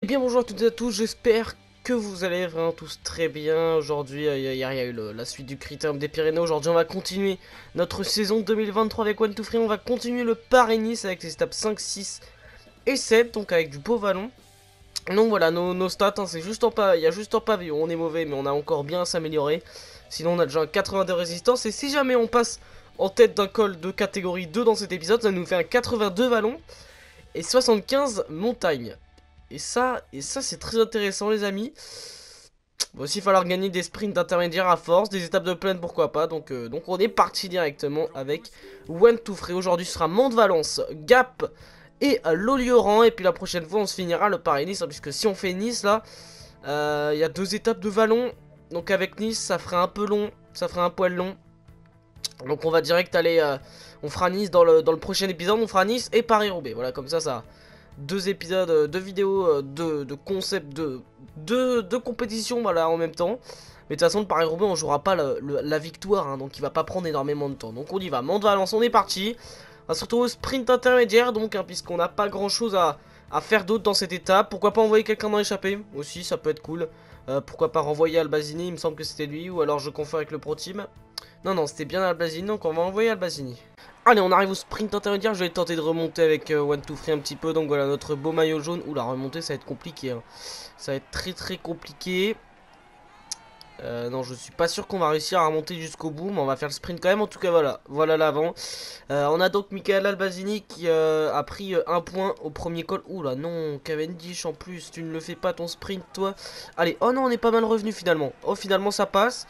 Eh bien bonjour à toutes et à tous, j'espère que vous allez vraiment tous très bien. Aujourd'hui, il y, a eu la suite du Critérium des Pyrénées. Aujourd'hui, on va continuer notre saison 2023 avec One to Free. On va continuer le Paris-Nice avec les étapes 5, 6 et 7, donc avec du beau vallon. Donc voilà, nos, stats, hein, c'est juste en il y a juste en pavillon, on est mauvais, mais on a encore bien à s'améliorer. Sinon, on a déjà un 80 de résistance. Et si jamais on passe en tête d'un col de catégorie 2 dans cet épisode, ça nous fait un 82 vallon et 75 montagnes. Et ça, et ça c'est très intéressant les amis. Il va aussi falloir gagner des sprints intermédiaires à force, des étapes de plaine pourquoi pas. Donc, euh, donc on est parti directement avec One to Free. Aujourd'hui ce sera Mont-de-Valence, Gap et Lolioran. Et puis la prochaine fois on se finira le Paris-Nice. Hein, puisque si on fait Nice là, euh, il y a deux étapes de vallon. Donc avec Nice ça ferait un peu long, ça ferait un poil long. Donc on va direct aller, euh, on fera Nice dans le, dans le prochain épisode, on fera Nice et Paris-Roubaix. Voilà comme ça ça deux épisodes, euh, deux vidéos, euh, de, de concepts, de, deux, compétitions voilà, en même temps. Mais de toute façon, le Paris-Roubaix, on jouera pas la victoire, hein, donc il va pas prendre énormément de temps. Donc on y va. Mont Valence, on est parti. On va surtout au sprint intermédiaire, donc, hein, puisqu'on n'a pas grand chose à, faire d'autre dans cette étape. Pourquoi pas envoyer quelqu'un dans l'échappée? Aussi, ça peut être cool. Euh, pourquoi pas renvoyer Albazini Il me semble que c'était lui, ou alors je confonds avec le pro team. Non, non, c'était bien Albazini, donc on va envoyer Albazini. Allez, on arrive au sprint intermédiaire. Je vais tenter de remonter avec euh, One to Free un petit peu. Donc voilà, notre beau maillot jaune. Oula, remonter, ça va être compliqué. Hein. Ça va être très très compliqué. Euh, non, je suis pas sûr qu'on va réussir à remonter jusqu'au bout, mais on va faire le sprint quand même. En tout cas, voilà, voilà l'avant. Euh, on a donc Michael Albazini qui a pris un point au premier col. Oula, non, Cavendish en plus, tu ne le fais pas ton sprint, toi. Allez, oh non, on est pas mal revenu finalement. Oh, finalement, ça passe.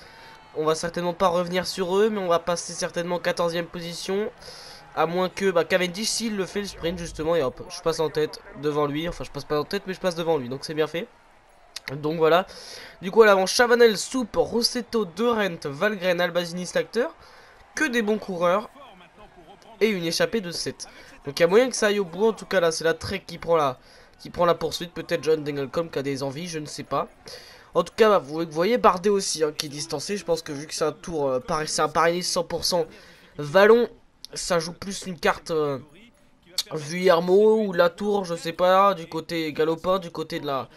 On va certainement pas revenir sur eux, mais on va passer certainement 14ème position. À moins que bah, Cavendish, s'il le fait le sprint justement, et hop, je passe en tête devant lui. Enfin, je passe pas en tête, mais je passe devant lui, donc c'est bien fait. Donc voilà. Du coup, à l'avant, Chavanel, Soupe, Rossetto, Rent, Valgren, Albazini, Slacter. Que des bons coureurs. Et une échappée de 7. Donc il y a moyen que ça aille au bout. En tout cas, là, c'est la Trek qui prend la, qui prend la poursuite. Peut-être John Dengelcom qui a des envies, je ne sais pas. En tout cas, vous, voyez Bardet aussi hein, qui est distancé. Je pense que vu que c'est un tour, euh, c'est un Paris 100% Vallon, ça joue plus une carte euh, Vuillermo ou la tour, je sais pas, du côté galopin, du côté de la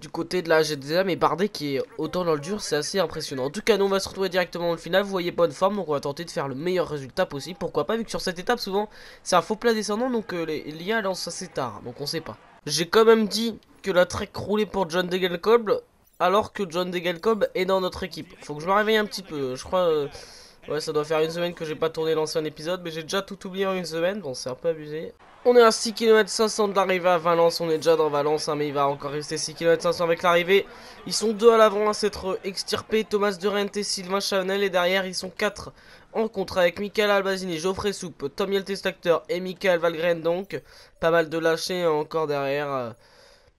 du côté de la GDA, mais Bardet qui est autant dans le dur, c'est assez impressionnant. En tout cas, nous on va se retrouver directement le final. Vous voyez, bonne forme, on va tenter de faire le meilleur résultat possible. Pourquoi pas, vu que sur cette étape, souvent, c'est un faux plat descendant, donc euh, les l'IA lance assez tard, donc on sait pas. J'ai quand même dit que la trek roulait pour John Degelkolb alors que John Degelkob est dans notre équipe. Faut que je me réveille un petit peu. Je crois. Euh, ouais, ça doit faire une semaine que j'ai pas tourné l'ancien épisode, mais j'ai déjà tout oublié en une semaine. Bon, c'est un peu abusé. On est à 6 km 500 de l'arrivée à Valence. On est déjà dans Valence, hein, mais il va encore rester 6 km 500 avec l'arrivée. Ils sont deux à l'avant à s'être extirpés Thomas Durant et Sylvain Chavanel. Et derrière, ils sont 4 en contre avec Michael Albazini, Geoffrey Soupe, Tom Yeltestachter et Michael Valgren. Donc, pas mal de lâchés encore derrière. Euh,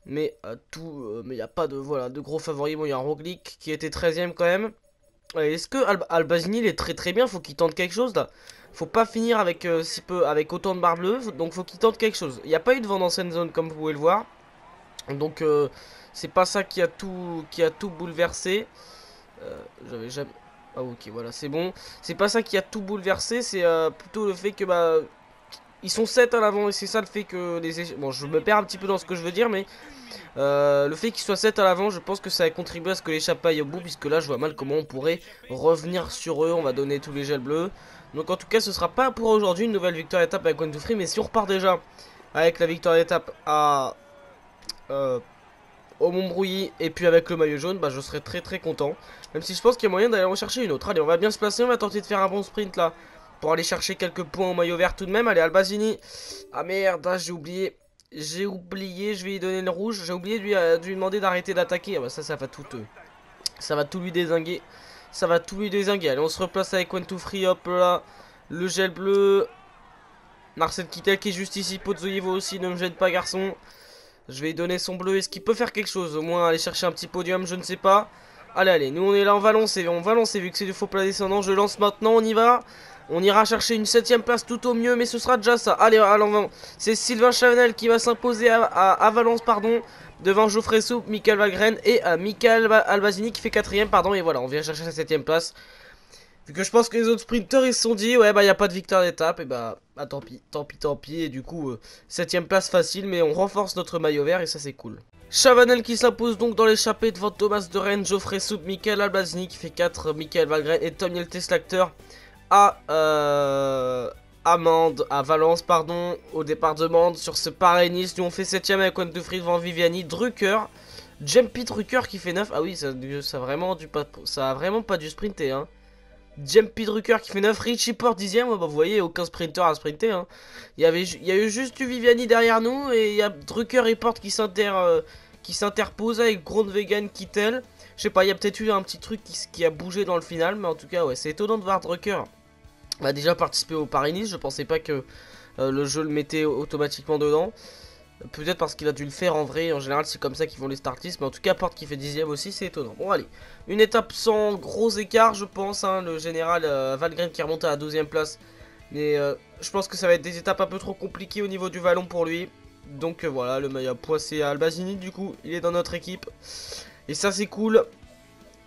mais euh, tout, euh, mais il n'y a pas de, voilà, de gros favoris. Bon, il y a Roglic qui était 13ème quand même. Est-ce que est très très bien? Faut qu'il tente quelque chose là. Faut pas finir avec euh, si peu, avec autant de barre bleue. Donc faut qu'il tente quelque chose. Il n'y a pas eu de vent dans cette zone comme vous pouvez le voir. Donc c'est pas ça qui a tout, qui a tout bouleversé. J'avais jamais. Ah ok voilà c'est bon. C'est pas ça qui a tout bouleversé. C'est plutôt le fait que bah ils sont 7 à l'avant et c'est ça le fait que les Bon, je me perds un petit peu dans ce que je veux dire, mais euh, le fait qu'ils soient 7 à l'avant, je pense que ça a contribué à ce que l'échappe aille au bout, puisque là, je vois mal comment on pourrait revenir sur eux. On va donner tous les gels bleus. Donc, en tout cas, ce sera pas pour aujourd'hui une nouvelle victoire d'étape avec One to Free, mais si on repart déjà avec la victoire d'étape à. Euh, au Montbrouilly et puis avec le maillot jaune, bah je serais très très content. Même si je pense qu'il y a moyen d'aller rechercher une autre. Allez, on va bien se placer, on va tenter de faire un bon sprint là pour aller chercher quelques points au maillot vert tout de même. Allez, Albazini. Ah merde, ah, j'ai oublié. J'ai oublié, je vais lui donner le rouge. J'ai oublié de lui, euh, demander d'arrêter d'attaquer. Ah bah ça, ça va tout... Euh, ça va tout lui désinguer. Ça va tout lui désinguer. Allez, on se replace avec One to Free. Hop là. Le gel bleu. Marcel Kittel qui est juste ici. Pozzoyevo aussi, ne me gêne pas, garçon. Je vais lui donner son bleu. Est-ce qu'il peut faire quelque chose Au moins aller chercher un petit podium, je ne sais pas. Allez, allez, nous on est là, on va lancer. On va lancer vu que c'est du faux plat descendant. Je lance maintenant, on y va. On ira chercher une septième place tout au mieux, mais ce sera déjà ça. Allez, allons, c'est Sylvain Chavanel qui va s'imposer à, Valence, pardon, devant Geoffrey Soup, Michael Valgren et euh, Michael Albazini qui fait quatrième, pardon. Et voilà, on vient chercher sa septième place. Vu que je pense que les autres sprinters ils se sont dit ouais bah y a pas de victoire d'étape et bah ah, tant pis, tant pis, tant pis et du coup 7 euh, place facile mais on renforce notre maillot vert et ça c'est cool. Chavanel qui s'impose donc dans l'échappée devant Thomas de Rennes, Geoffrey Soup, Michael Albazini qui fait 4, Michael Valgren et Tom Slacter à euh, à Valence pardon, au départ de Mende sur ce Paris-Nice. Nous on fait 7ème avec Dufried devant Viviani, Drucker, Jumpy Drucker qui fait 9. Ah oui, ça, vraiment du, ça a vraiment pas dû sprinter hein. Drucker qui fait 9, Richie Port 10 bah, vous voyez, aucun sprinter à sprinter. Hein. Il, y avait, a eu juste Viviani derrière nous et il y a Drucker et Port qui euh, s'interposent avec Vegan Kittel. Je sais pas, il y a peut-être eu un petit truc qui, a bougé dans le final, mais en tout cas, ouais, c'est étonnant de voir Drucker bah, déjà participer au Paris-Nice. Je pensais pas que euh, le jeu le mettait automatiquement dedans. Peut-être parce qu'il a dû le faire en vrai, en général c'est comme ça qu'ils font les startistes, mais en tout cas Porte qui fait dixième aussi, c'est étonnant. Bon allez, une étape sans gros écart je pense, hein. le général euh, Valgren qui remonte à la deuxième place. Mais euh, je pense que ça va être des étapes un peu trop compliquées au niveau du vallon pour lui. Donc voilà, le maillot point c'est Albazini du coup, il est dans notre équipe. Et ça c'est cool.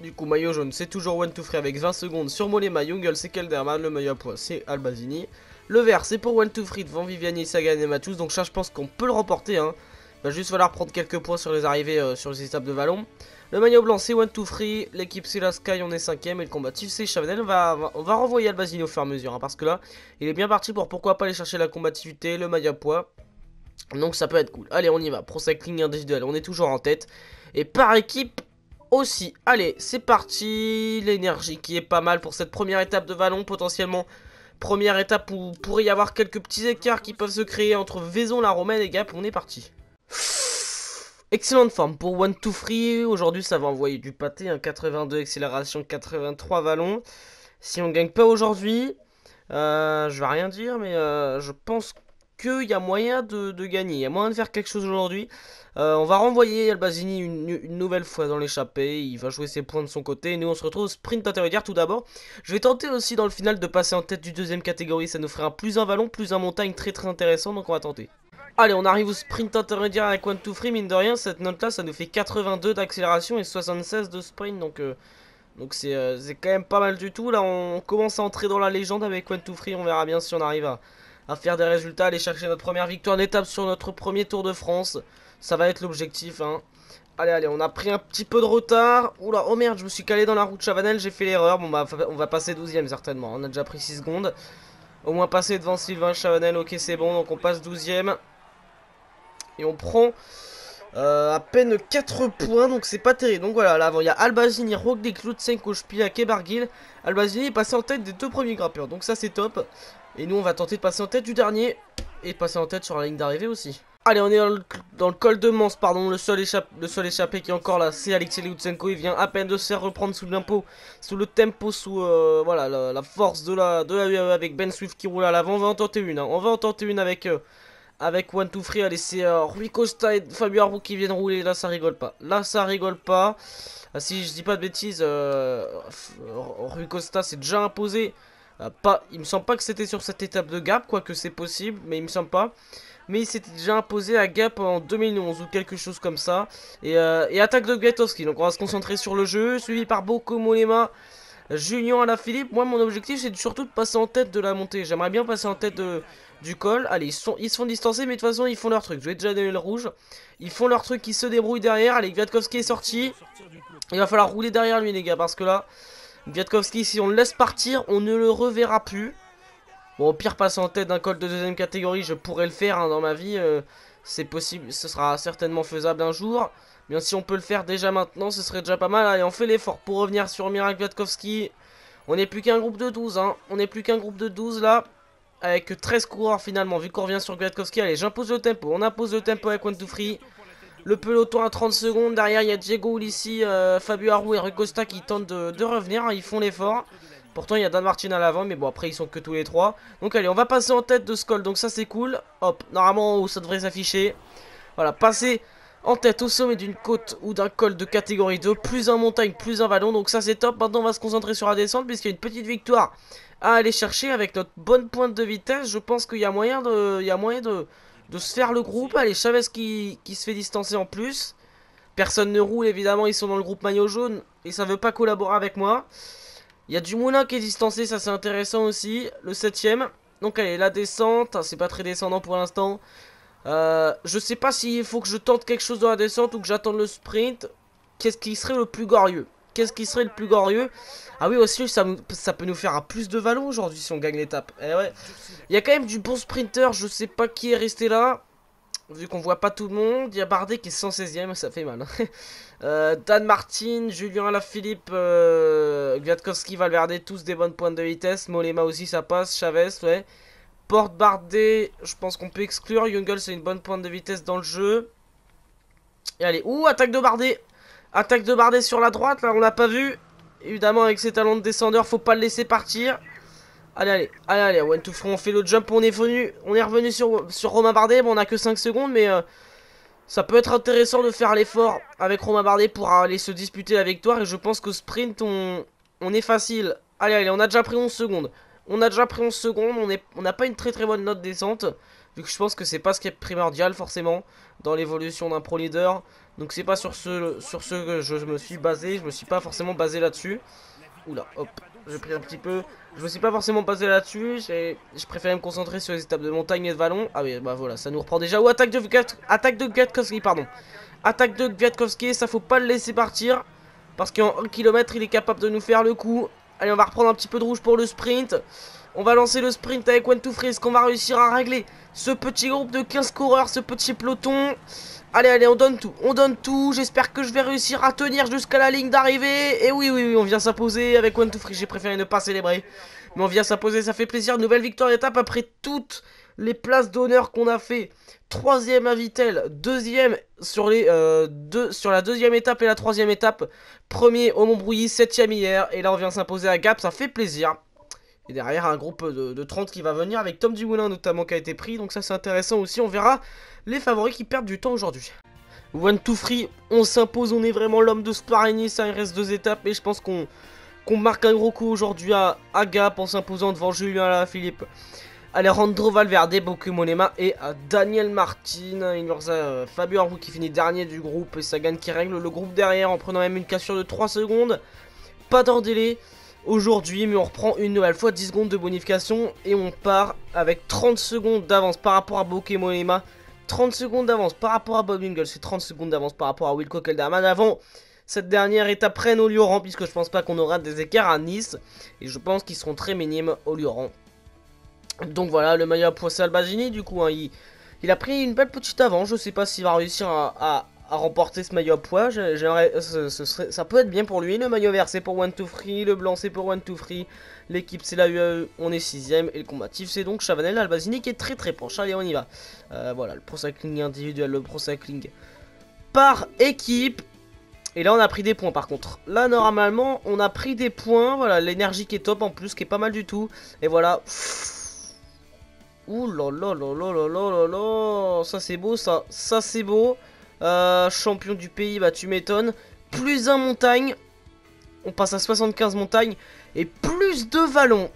Du coup maillot jaune c'est toujours One to Free avec 20 secondes sur Molema, Jungel c'est Kelderman, le maillot point c'est Albazini. Le vert, c'est pour One to Free devant Viviani, Sagan et Matus. Donc ça, je pense qu'on peut le remporter. Hein. Il va juste falloir prendre quelques points sur les arrivées euh, sur les étapes de vallon. Le maillot blanc, c'est One to Free. L'équipe, c'est la Sky, on est 5 Et le combatif, c'est Chavanel. On va, on va renvoyer Albazini au fur et à mesure. Hein, parce que là, il est bien parti pour pourquoi pas aller chercher la combativité, le maillot poids. Donc ça peut être cool. Allez, on y va. Pro Cycling individuel, on est toujours en tête. Et par équipe aussi. Allez, c'est parti. L'énergie qui est pas mal pour cette première étape de vallon. Potentiellement Première étape où pourrait y avoir quelques petits écarts qui peuvent se créer entre Vaison, la Romaine et Gap. On est parti. Excellente forme pour One to Free. Aujourd'hui, ça va envoyer du pâté. un 82 accélération, 83 vallons. Si on gagne pas aujourd'hui, euh, je vais rien dire, mais euh, je pense qu'il y a moyen de, gagner. Il y a moyen de faire quelque chose aujourd'hui. Euh, on va renvoyer Albazini une, nouvelle fois dans l'échappée. Il va jouer ses points de son côté. Et nous, on se retrouve au sprint intermédiaire tout d'abord. Je vais tenter aussi dans le final de passer en tête du deuxième catégorie. Ça nous fera plus un vallon, plus un montagne très très intéressant. Donc on va tenter. Allez, on arrive au sprint intermédiaire avec One to Free. Mine de rien, cette note-là, ça nous fait 82 d'accélération et 76 de sprint. Donc... Euh, donc euh, c'est quand même pas mal du tout. Là, on commence à entrer dans la légende avec One to Free. On verra bien si on arrive à, à faire des résultats, aller chercher notre première victoire d'étape sur notre premier Tour de France. Ça va être l'objectif. Hein. Allez, allez, on a pris un petit peu de retard. Oula, oh merde, je me suis calé dans la route Chavanel, j'ai fait l'erreur. Bon, bah, on va passer 12ème certainement. On a déjà pris 6 secondes. Au moins passer devant Sylvain Chavanel, ok, c'est bon. Donc on passe 12ème. Et on prend euh, à peine 4 points, donc c'est pas terrible. Donc voilà, là avant il y a Albazini, Roglic, Lutsenko, Spilak et Barguil. Albazini est passé en tête des deux premiers grappeurs, donc ça c'est top. Et nous on va tenter de passer en tête du dernier et de passer en tête sur la ligne d'arrivée aussi. Allez, on est dans le, col de Mans, pardon, le seul, le seul échappé qui est encore là, c'est Alexei Lutsenko, il vient à peine de se faire reprendre sous l'impôt, sous le tempo, sous euh, voilà, la, force de la, de la UAE avec Ben Swift qui roule à l'avant, on va en tenter une, hein. on va en tenter une avec... Euh, avec One to Free. Allez, c'est euh, Costa et Fabio Arbo qui viennent rouler. Là, ça rigole pas. Là, ça rigole pas. Ah, si je dis pas de bêtises, euh, Rui Costa s'est déjà imposé. Euh, il me semble pas que c'était sur cette étape de Gap, quoique c'est possible, mais il me semble pas. Mais il s'était déjà imposé à Gap en 2011 ou quelque chose comme ça. Et, et attaque de Gatowski. Donc on va se concentrer sur le jeu, suivi par Boko Molema. Julien à la Philippe, moi mon objectif c'est surtout de passer en tête de la montée. J'aimerais bien passer en tête du col. Allez, ils, se font distancer, mais de toute façon, ils font leur truc. Je vais déjà donner le rouge. Ils font leur truc, ils se débrouillent derrière. Allez, Gviatkowski est sorti. Il va falloir rouler derrière lui, les gars, parce que là, Gviatkowski, si on le laisse partir, on ne le reverra plus. Bon, au pire, passer en tête d'un col de deuxième catégorie, je pourrais le faire hein, dans ma vie. Euh, c'est possible, ce sera certainement faisable un jour. Mais si on peut le faire déjà maintenant, ce serait déjà pas mal. Allez, on fait l'effort pour revenir sur Mirak Gviatkowski. On n'est plus qu'un groupe de 12, hein. On n'est plus qu'un groupe de 12, là avec 13 coureurs finalement, vu qu'on revient sur Gwiatkowski. Allez, j'impose le tempo, on impose le tempo avec One to Free. Le peloton à 30 secondes, derrière il y a Diego Ulissi, euh, Fabio Aru et Recosta qui tentent de, revenir, hein, ils font l'effort. Pourtant il y a Dan Martin à l'avant, mais bon après ils sont que tous les trois. Donc allez, on va passer en tête de ce col, donc ça c'est cool. Hop, normalement ça devrait s'afficher. Voilà, passer en tête au sommet d'une côte ou d'un col de catégorie 2, plus un montagne, plus un vallon, donc ça c'est top. Maintenant on va se concentrer sur la descente puisqu'il y a une petite victoire à aller chercher avec notre bonne pointe de vitesse. Je pense qu'il y a moyen de, il y a moyen de, de se faire le groupe. Allez, Chavez qui, qui se fait distancer en plus. Personne ne roule, évidemment, ils sont dans le groupe maillot jaune et ça veut pas collaborer avec moi. Il y a du moulin qui est distancé, ça c'est intéressant aussi. Le septième. Donc allez, la descente, c'est pas très descendant pour l'instant. Euh, je sais pas s'il faut que je tente quelque chose dans la descente ou que j'attende le sprint. Qu'est-ce qui serait le plus glorieux? Qu'est-ce qui serait le plus glorieux? Ah oui aussi ça, peut nous faire un plus de vallon aujourd'hui si on gagne l'étape. Eh. Il y a quand même du bon sprinter, je sais pas qui est resté là. Vu qu'on voit pas tout le monde, il y a Bardet qui est 116ème, ça fait mal. euh, Dan Martin, Julien Alaphilippe, euh, Gwiatkowski, Valverde, tous des bonnes pointes de vitesse. Molema aussi, ça passe. Chavez, ouais. Porte Bardet, je pense qu'on peut exclure. Jungle, c'est une bonne pointe de vitesse dans le jeu. Et allez, ouh, attaque de Bardet. Attaque de Bardet sur la droite, là, on l'a pas vu. Évidemment, avec ses talents de descendeur, faut pas le laisser partir. Allez, allez, allez, allez, one on fait le jump, on est venu, on est revenu sur, sur Romain Bardet, bon on a que 5 secondes, mais euh, ça peut être intéressant de faire l'effort avec Romain Bardet pour aller se disputer la victoire, et je pense qu'au sprint, on, on est facile. Allez, allez, on a déjà pris 11 secondes, on a déjà pris 11 secondes, on n'a pas une très très bonne note descente, vu que je pense que c'est pas ce qui est primordial forcément, dans l'évolution d'un pro leader, donc c'est pas sur ce, sur ce que je me suis basé, je me suis pas forcément basé là-dessus. Oula, hop, j'ai pris un petit peu. Je me suis pas forcément basé là-dessus. Je préfère me concentrer sur les étapes de montagne et de vallon. Ah oui, bah voilà, ça nous reprend déjà. Ou attaque de, attaque de pardon. Attaque de Gatkowski, ça faut pas le laisser partir. Parce qu'en 1 km, il est capable de nous faire le coup. Allez, on va reprendre un petit peu de rouge pour le sprint. On va lancer le sprint avec One to Freeze qu'on va réussir à régler ce petit groupe de 15 coureurs, ce petit peloton. Allez, allez, on donne tout, on donne tout. J'espère que je vais réussir à tenir jusqu'à la ligne d'arrivée. Et oui, oui, oui, on vient s'imposer avec One to Free. J'ai préféré ne pas célébrer. Mais on vient s'imposer, ça fait plaisir. Nouvelle victoire d'étape après toutes les places d'honneur qu'on a fait. Troisième à Vitel, deuxième sur, les, euh, deux, sur la deuxième étape et la troisième étape. Premier au Montbrouilly, septième hier. Et là, on vient s'imposer à Gap, ça fait plaisir. Et derrière, un groupe de, 30 qui va venir avec Tom Dumoulin notamment qui a été pris. Donc ça, c'est intéressant aussi. On verra les favoris qui perdent du temps aujourd'hui. One to free, on s'impose, on est vraiment l'homme de Sparini, ça il reste deux étapes et je pense qu'on marque un gros coup aujourd'hui à, Gap en s'imposant devant Julien Philippe. Alejandro Valverde, Boku Monema et à Daniel Martin. Il leur a euh, Fabio Arbu qui finit dernier du groupe et Sagan qui règle le groupe derrière en prenant même une cassure de 3 secondes. Pas d'en délai aujourd'hui, mais on reprend une nouvelle fois 10 secondes de bonification et on part avec 30 secondes d'avance par rapport à Monema 30 secondes d'avance par rapport à Bob Ingle, c'est 30 secondes d'avance par rapport à Wilco Kelderman avant cette dernière étape prenne au Lioran, puisque je pense pas qu'on aura des écarts à Nice, et je pense qu'ils seront très minimes au Lioran. Donc voilà, le maillot poisson Albagini, du coup, hein, il, a pris une belle petite avance, je sais pas s'il va réussir à remporter ce maillot à poids. Serait, ça peut être bien pour lui. Le maillot vert c'est pour One to Free, le blanc c'est pour One to Free. L'équipe c'est la UAE, on est 6 et le combatif c'est donc Chavanel Albazini qui est très très proche. Allez, on y va. Euh, voilà, le pro cycling individuel, le pro cycling par équipe. Et là on a pris des points par contre. Là normalement on a pris des points. Voilà, l'énergie qui est top en plus, qui est pas mal du tout. Et voilà. Ouh là là là là là là là Ça c'est beau ça. Ça c'est beau. Euh, champion du pays, bah tu m'étonnes. Plus un montagne. On passe à 75 montagnes. Et plus de vallons.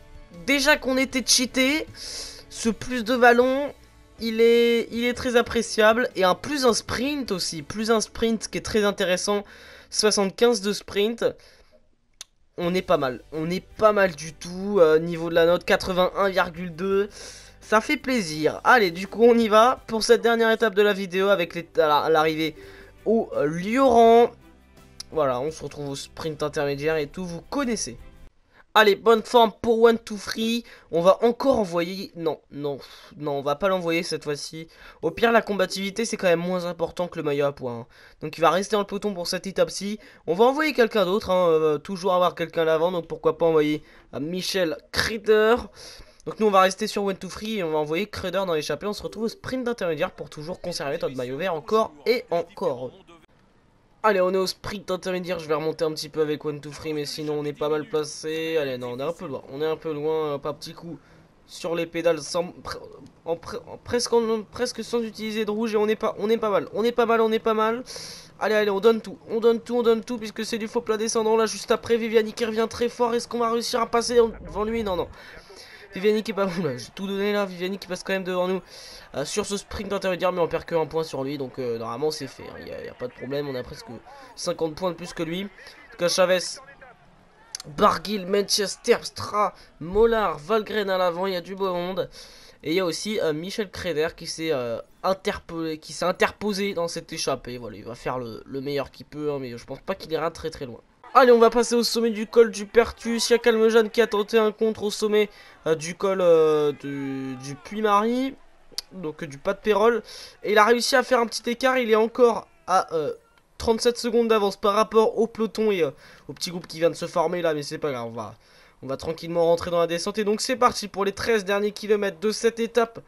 Déjà qu'on était cheaté. Ce plus de vallons, il est, il est très appréciable. Et un plus un sprint aussi. Plus un sprint qui est très intéressant. 75 de sprint. On est pas mal. On est pas mal du tout. Euh, niveau de la note 81,2. Ça fait plaisir. Allez, du coup, on y va pour cette dernière étape de la vidéo avec l'arrivée au Lioran. Voilà, on se retrouve au sprint intermédiaire et tout, vous connaissez. Allez, bonne forme pour One to Free. On va encore envoyer... Non, non, non, on va pas l'envoyer cette fois-ci. Au pire, la combativité, c'est quand même moins important que le maillot à poids. Hein. Donc il va rester dans le peloton pour cette étape-ci. On va envoyer quelqu'un d'autre, hein, euh, toujours avoir quelqu'un l'avant. Donc pourquoi pas envoyer Michel Critter. Donc nous on va rester sur One to Free et on va envoyer Cruder dans l'échappée. On se retrouve au sprint d'intermédiaire pour toujours conserver notre maillot vert encore et encore. Allez on est au sprint intermédiaire, je vais remonter un petit peu avec One to Free mais sinon on est pas mal placé. Allez non on est un peu loin, on est un peu loin, pas petit coup sur les pédales sans, en, presque, presque sans utiliser de rouge et on est pas on est pas mal, on est pas mal, on est pas mal. Allez allez on donne tout, on donne tout, on donne tout puisque c'est du faux plat descendant là juste après Viviani qui revient très fort. Est-ce qu'on va réussir à passer devant lui? Non non. Viviani qui passe, j'ai tout donné là, Viviani qui passe quand même devant nous euh, sur ce sprint intermédiaire, mais on perd que un point sur lui, donc euh, normalement c'est fait, il hein. n'y a, pas de problème, on a presque 50 points de plus que lui. En tout cas, Chavez, Barguil, Manchester, Stra, Mollard, Valgren à l'avant, il y a du beau monde. Et il y a aussi euh, Michel Creder qui s'est interpellé, qui s'est interposé dans cette échappée. Voilà, il va faire le, meilleur qu'il peut, hein, mais je pense pas qu'il ira très très loin. Allez, on va passer au sommet du col du Pertus. Il y a qui a tenté un contre au sommet euh, du col du, du Puy-Marie, donc du pas de Pérol. Et il a réussi à faire un petit écart. Il est encore à 37 secondes d'avance par rapport au peloton et euh, au petit groupe qui vient de se former là, mais c'est pas grave, on va, on va tranquillement rentrer dans la descente. Et donc c'est parti pour les 13 derniers kilomètres de cette étape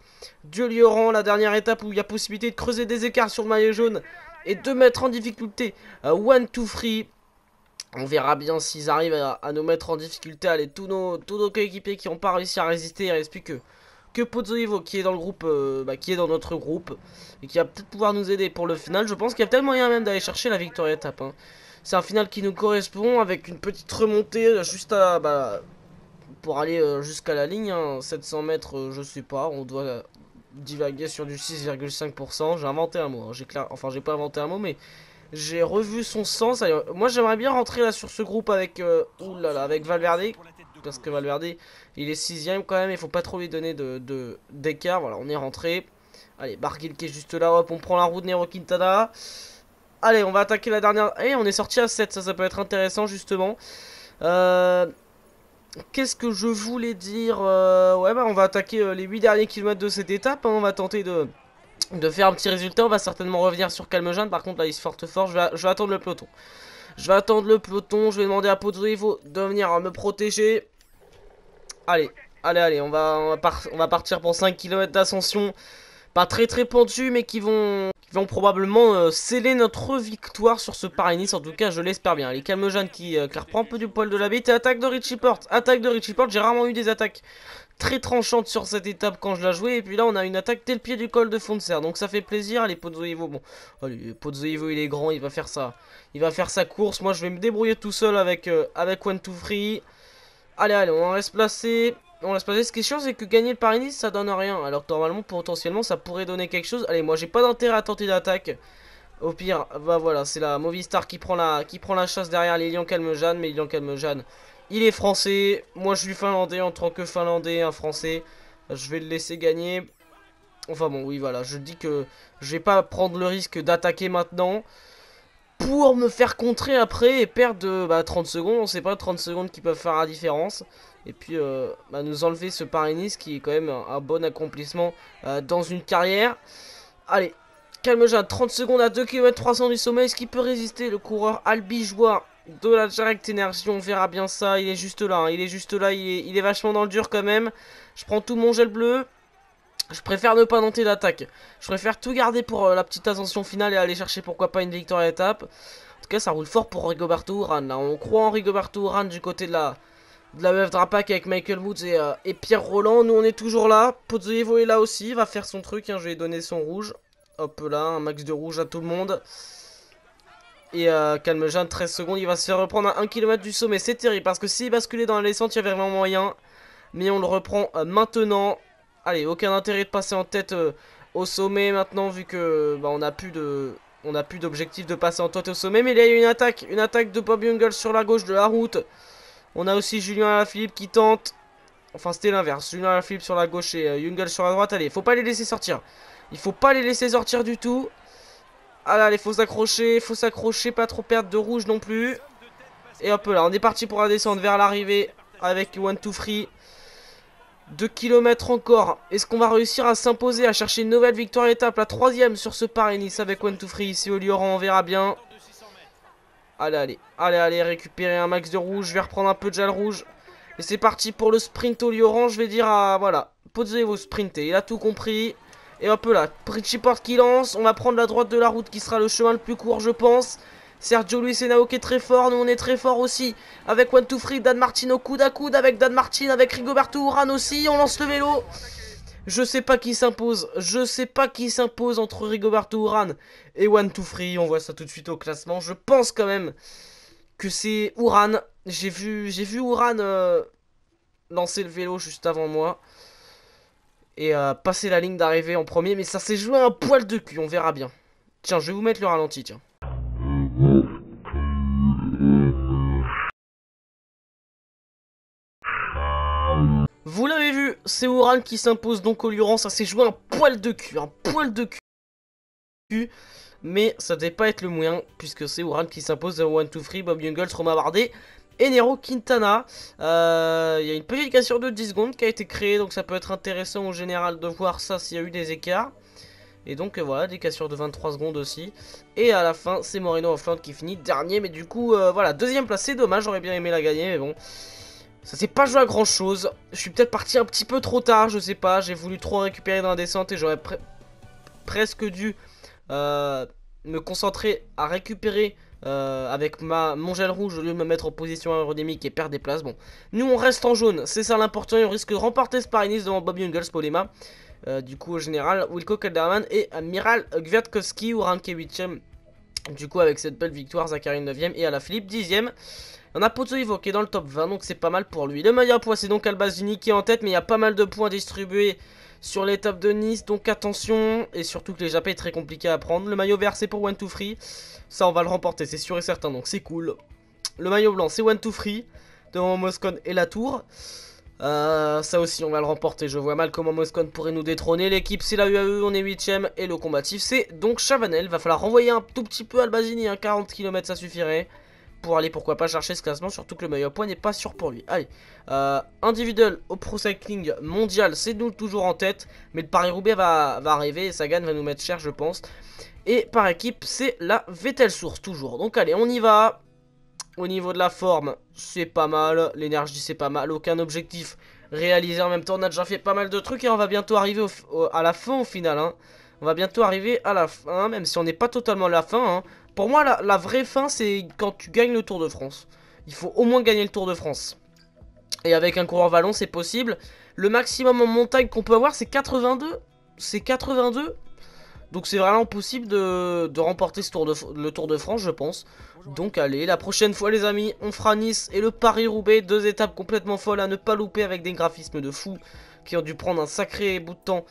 du Lioran, la dernière étape où il y a possibilité de creuser des écarts sur le maillot jaune et de mettre en difficulté euh, One to Free. On verra bien s'ils arrivent à, nous mettre en difficulté. Allez, tous nos, tous nos coéquipiers qui n'ont pas réussi à résister, il reste plus que que Pozzo qui est dans le groupe, euh, bah, qui est dans notre groupe et qui va peut-être pouvoir nous aider pour le final. Je pense qu'il y a peut-être moyen même d'aller chercher la victoire étape. Hein. C'est un final qui nous correspond avec une petite remontée euh, juste à bah, pour aller euh, jusqu'à la ligne. 700 hein. mètres, je sais pas. On doit divaguer sur du 6,5%. J'ai inventé un mot. Hein. J'ai clair... Enfin, j'ai pas inventé un mot, mais j'ai revu son sens. moi, j'aimerais bien rentrer là sur ce groupe avec, oulala, avec Valverde parce que Valverde, il est sixième quand même, il faut pas trop lui donner de d'écart. Voilà, on est rentré. Allez, Barguil qui est juste là, hop, on prend la route de Nero Quintana. Allez, on va attaquer la dernière... Et eh, on est sorti à 7, ça, ça peut être intéressant, justement. Euh, qu'est-ce que je voulais dire euh, Ouais, bah, on va attaquer euh, les 8 derniers kilomètres de cette étape. Hein. On va tenter de, de faire un petit résultat. On va certainement revenir sur Calmejane. Par contre, là, il se forte fort. Je vais, attendre le peloton. Je vais attendre le peloton. Je vais demander à Pozzo de venir me protéger. Allez, allez, allez, on va, on va, partir pour 5 km d'ascension. Pas très très pentu, mais qui vont, qui vont probablement euh, sceller notre victoire sur ce Paris-Nice. En tout cas, je l'espère bien. Les Calmejane qui, euh, qui reprend un peu du poil de la bête. Et attaque de Richie Porte. Attaque de Richie Porte. J'ai rarement eu des attaques très tranchantes sur cette étape quand je la jouais. Et puis là, on a une attaque dès le pied du col de Fonser. Donc ça fait plaisir. Allez, Pozzoivo. Bon, allez, Pozzoivo, il est grand. Il va faire ça. Il va faire sa course. Moi, je vais me débrouiller tout seul avec, euh, avec One to Free. Allez, allez, on reste placé. On reste placé. Ce qui est sûr, c'est que gagner le Paris-Nice, ça donne rien. Alors normalement, potentiellement, ça pourrait donner quelque chose. Allez, moi, j'ai pas d'intérêt à tenter d'attaque. Au pire, bah voilà, c'est la Movistar qui prend la, qui prend la chasse derrière les Lilian Calmejane. Mais Lilian Calmejane, il est français. Moi, je suis finlandais en tant que finlandais, un français. Je vais le laisser gagner. Enfin bon, oui, voilà. Je dis que je vais pas prendre le risque d'attaquer maintenant pour me faire contrer après et perdre bah, 30 secondes. On sait pas 30 secondes qui peuvent faire la différence. Et puis euh, bah, nous enlever ce Paris-Nice qui est quand même un, bon accomplissement euh, dans une carrière. Allez, calme-toi, 30 secondes à 2 km 300 du sommet. Est-ce qu'il peut résister le coureur albigeois de la Direct Energy On verra bien ça. Il est juste là, hein. il est juste là, il est, vachement dans le dur quand même. Je prends tout mon gel bleu. Je préfère ne pas tenter d'attaque. Je préfère tout garder pour euh, la petite ascension finale et aller chercher pourquoi pas une victoire à étape. En tout cas, ça roule fort pour Rigoberto Urán. Là, on croit en Rigoberto Urán du côté de la, de la meuf Drapac avec Michael Woods et, euh, Pierre Roland. Nous, on est toujours là. Pozzoevo est là aussi. Va faire son truc. Hein. Je vais donner son rouge. Hop là, un max de rouge à tout le monde. Et euh, calme Jeanne, 13 secondes. Il va se faire reprendre à 1 km du sommet. C'est terrible parce que s'il basculait dans la descente, il y avait vraiment moyen. Mais on le reprend maintenant. Allez, aucun intérêt de passer en tête euh, au sommet maintenant vu que bah, on a plus d'objectif de passer en tête au sommet. Mais il y a une attaque, une attaque de Bob Jungle sur la gauche de la route. On a aussi Julien Alaphilippe qui tente. Enfin, c'était l'inverse. Julien Alaphilippe sur la gauche et euh, sur la droite. Allez, faut pas les laisser sortir. Il faut pas les laisser sortir du tout. Allez, allez, faut s'accrocher, faut s'accrocher, pas trop perdre de rouge non plus. Et hop là, on est parti pour la descente vers l'arrivée avec One to Free. 2 km encore. Est-ce qu'on va réussir à s'imposer, à chercher une nouvelle victoire étape, la troisième sur ce Paris-Nice avec One to Free ici au Lioran, on verra bien. Allez, allez, allez, allez, récupérer un max de rouge, je vais reprendre un peu de gel rouge. Et c'est parti pour le sprint au Lioran, je vais dire à, voilà, posez-vous sprinter, il a tout compris. Et hop là, Richie qui lance, on va prendre la droite de la route qui sera le chemin le plus court je pense. Sergio Luis Henao qui est très fort, nous on est très fort aussi. Avec One to Free, Dan Martin au coude à coude, avec Dan Martin, avec Rigoberto Urán aussi, on lance le vélo. Je sais pas qui s'impose, je sais pas qui s'impose entre Rigoberto Urán et One to Free, on voit ça tout de suite au classement. Je pense quand même que c'est Urán. J'ai vu, j'ai vu Urán euh, lancer le vélo juste avant moi et euh, passer la ligne d'arrivée en premier, mais ça s'est joué un poil de cul, on verra bien. Tiens, je vais vous mettre le ralenti, tiens. Vous l'avez vu, c'est Ouran qui s'impose donc au Luran, ça s'est joué un poil de cul, un poil de cul. Mais ça devait pas être le moyen, puisque c'est Ouran qui s'impose à 1-2-3, Bob Jungles, Romain et Nero Quintana. Euh, il y a une petite cassure de 10 secondes qui a été créée, donc ça peut être intéressant au général de voir ça s'il y a eu des écarts. Et donc euh, voilà, des cassures de 23 secondes aussi. Et à la fin, c'est Moreno Offland qui finit dernier. Mais du coup, euh, voilà, deuxième place, c'est dommage, j'aurais bien aimé la gagner, mais bon. Ça s'est pas joué à grand chose. Je suis peut-être parti un petit peu trop tard, je sais pas. J'ai voulu trop récupérer dans la descente et j'aurais presque dû me concentrer à récupérer euh, avec ma, mon gel rouge au lieu de me mettre en position aérodynamique et perdre des places. Bon, nous on reste en jaune, c'est ça l'important. on risque de remporter ce Paris devant Bobby Ungles, Polema. Euh, du coup, au général, Wilco Kelderman et Amiral Gviatkowski ou ranké 8ème. Du coup, avec cette belle victoire, Zachary 9ème et à la Philippe 10ème. On a Poto Ivo qui est dans le top 20, donc c'est pas mal pour lui. Le meilleur point, c'est donc Albazini qui est en tête, mais il y a pas mal de points distribués sur l'étape de Nice, donc attention, et surtout que l'échappée est très compliqué à prendre. Le maillot vert c'est pour One to Free, ça on va le remporter, c'est sûr et certain, donc c'est cool. Le maillot blanc c'est One to Free, devant Moscone et la tour. Euh, ça aussi on va le remporter, je vois mal comment Moscone pourrait nous détrôner. L'équipe c'est la UAE, on est 8ème, et le combatif c'est donc Chavanel. Va falloir renvoyer un tout petit peu Albazini, hein, 40 km ça suffirait pour aller pourquoi pas chercher ce classement, surtout que le meilleur point n'est pas sûr pour lui. Allez, euh, individuel au Pro Cycling mondial, c'est nous toujours en tête, mais le Paris-Roubaix va, va arriver et Sagan va nous mettre cher je pense. Et par équipe, c'est la Vettel Source toujours. Donc allez, on y va. Au niveau de la forme, c'est pas mal. L'énergie, c'est pas mal. Aucun objectif réalisé en même temps. On a déjà fait pas mal de trucs et on va bientôt arriver à la fin au final. Hein. On va bientôt arriver à la fin, même si on n'est pas totalement à la fin. Hein. Pour moi, la, vraie fin, c'est quand tu gagnes le Tour de France. Il faut au moins gagner le Tour de France. Et avec un coureur vallon, c'est possible. Le maximum en montagne qu'on peut avoir, c'est 82. C'est 82. Donc c'est vraiment possible de, remporter le Tour de France, je pense. Donc allez, la prochaine fois les amis, on fera Nice et le Paris-Roubaix. Deux étapes complètement folles à ne pas louper avec des graphismes de fou qui ont dû prendre un sacré bout de temps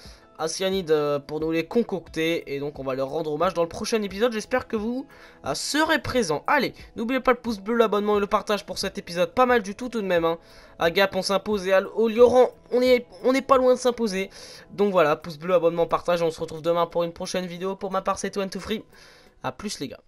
à euh, pour nous les concocter. Et donc on va leur rendre hommage dans le prochain épisode. J'espère que vous euh, serez présents. Allez, n'oubliez pas le pouce bleu, l'abonnement et le partage pour cet épisode. Pas mal du tout tout de même. Hein. À Gap on s'impose et au Lioran on est, on est pas loin de s'imposer. Donc voilà, pouce bleu, abonnement, partage. On se retrouve demain pour une prochaine vidéo. Pour ma part c'est One to Free. A plus les gars.